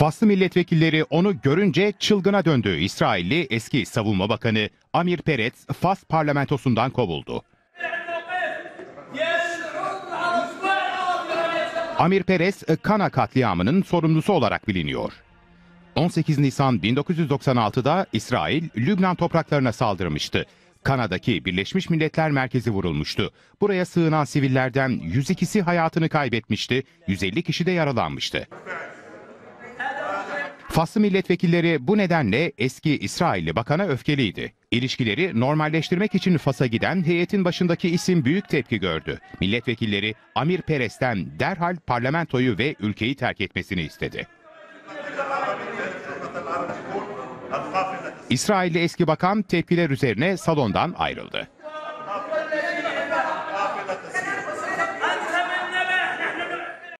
Faslı milletvekilleri onu görünce çılgına döndü. İsrailli eski savunma bakanı Amir Peretz Fas parlamentosundan kovuldu. Amir Peres, Kana katliamının sorumlusu olarak biliniyor. 18 Nisan 1996'da İsrail, Lübnan topraklarına saldırmıştı. Kana'daki Birleşmiş Milletler Merkezi vurulmuştu. Buraya sığınan sivillerden 102'si hayatını kaybetmişti, 150 kişi de yaralanmıştı. Faslı milletvekilleri bu nedenle eski İsrailli bakana öfkeliydi. İlişkileri normalleştirmek için Fas'a giden heyetin başındaki isim büyük tepki gördü. Milletvekilleri Amir Peres'ten derhal parlamentoyu ve ülkeyi terk etmesini istedi. İsrailli eski bakan tepkiler üzerine salondan ayrıldı.